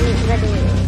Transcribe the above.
Ready.